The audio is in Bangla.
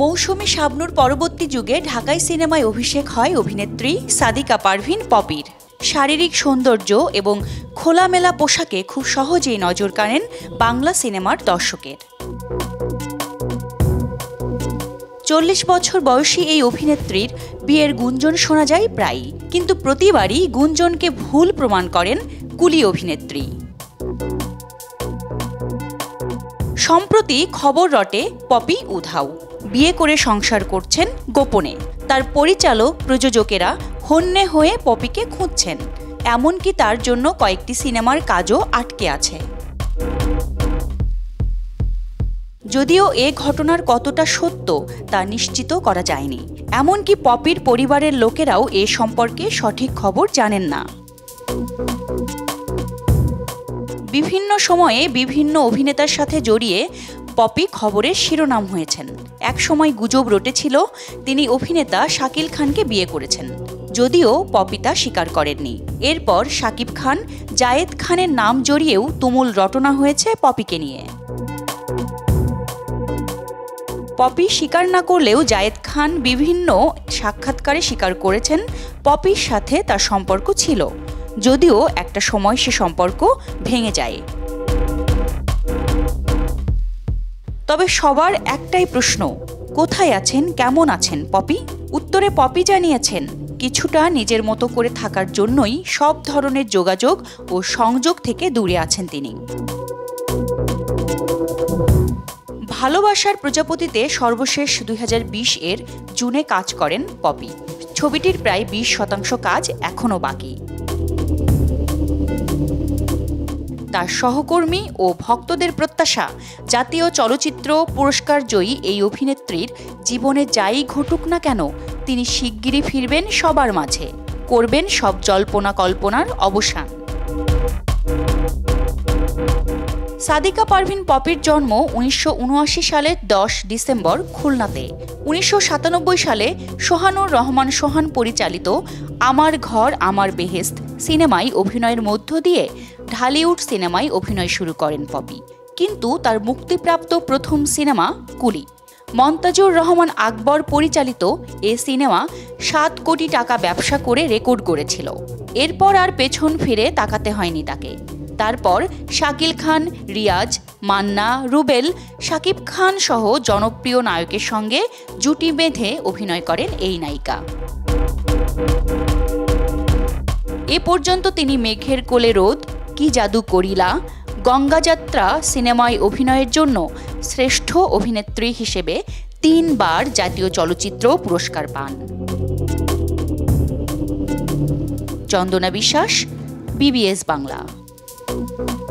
মৌসুমী শাবনুর পরবর্তী যুগে ঢাকাই সিনেমায় অভিষেক হয় অভিনেত্রী সাদিকা পারভিন পপির। শারীরিক সৌন্দর্য এবং খোলামেলা পোশাকে খুব সহজেই নজর কাড়েন বাংলা সিনেমার দর্শকের। চল্লিশ বছর বয়সী এই অভিনেত্রীর বিয়ের গুঞ্জন শোনা যায় প্রায়ই, কিন্তু প্রতিবারই গুঞ্জনকে ভুল প্রমাণ করেন কুলি অভিনেত্রী। সম্প্রতি খবর রটে পপি উধাও। বিয়ে করে সংসার করছেন গোপনে। তার পরিচালক প্রযোজকেরা হন্যে হয়ে পপিকে খুঁজছেন। এমনকি তার জন্য কয়েকটি সিনেমার কাজও আটকে আছে। যদিও এ ঘটনার কতটা সত্য তা নিশ্চিত করা যায়নি। এমনকি পপির পরিবারের লোকেরাও এ সম্পর্কে সঠিক খবর জানেন না। বিভিন্ন সময়ে বিভিন্ন অভিনেতার সাথে জড়িয়ে পপি খবরের শিরোনাম হয়েছেন। একসময় গুজব রটেছিল, তিনি অভিনেতা শাকিল খানকে বিয়ে করেছেন। যদিও পপি তা স্বীকার করেননি। এরপর শাকিব খান, জায়েদ খানের নাম জড়িয়েও তুমুল রটনা হয়েছে পপিকে নিয়ে। পপি স্বীকার না করলেও জায়েদ খান বিভিন্ন সাক্ষাৎকারে স্বীকার করেছেন পপির সাথে তার সম্পর্ক ছিল। যদিও একটা সময় সে সম্পর্ক ভেঙে যায়। তবে সবার একটাই প্রশ্ন, কোথায় আছেন, কেমন আছেন, পপি? উত্তরে পপি জানিয়েছেন, কিছুটা নিজের মতো করে থাকার জন্যই সব ধরনের যোগাযোগ ও সংযোগ থেকে দূরে আছেন তিনি। ভালোবাসার প্রজাপতিতে সর্বশেষ দুই হাজার বিশ এর জুনে কাজ করেন পপি। ছবিটির প্রায় বিশ শতাংশ কাজ এখনও বাকি। তার সহকর্মী ও ভক্তদের প্রত্যাশা। জাতীয় চলচ্চিত্র পুরস্কার জয়ী এই অভিনেত্রীর জীবনে যাই ঘটুক না কেন, তিনি শিগগিরই ফিরবেন সবার মাঝে। করবেন সব জল্পনা কল্পনার অবসান। সাদিকা পারভিন পপির জন্ম উনিশশো উনআশি সালের দশ ডিসেম্বর খুলনাতে। উনিশশো সাতানব্বই সালে সোহানুর রহমান সোহান পরিচালিত আমার ঘর, আমার বেহেস্ত সিনেমায় অভিনয়ের মধ্য দিয়ে ঢালিউড সিনেমায় অভিনয় শুরু করেন পপি। কিন্তু তার মুক্তিপ্রাপ্ত প্রথম সিনেমা কুলি। মন্তাজুর রহমান আকবর পরিচালিত এ সিনেমা সাত কোটি টাকা ব্যবসা করে রেকর্ড করেছিল। এরপর আর পেছন ফিরে তাকাতে হয়নি তাকে। তারপর শাকিল খান, রিয়াজ, মান্না, রুবেল, শাকিব খান সহ জনপ্রিয় নায়কের সঙ্গে জুটি বেঁধে অভিনয় করেন এই নায়িকা। এ পর্যন্ত তিনি মেঘের কোলে রোদ, কি জাদু করিলা, গঙ্গাযাত্রা সিনেমায় অভিনয়ের জন্য শ্রেষ্ঠ অভিনেত্রী হিসেবে তিনবার জাতীয় চলচ্চিত্র পুরস্কার পান। চন্দনা বিশ্বাস, বিবিএস বাংলা। Thank you.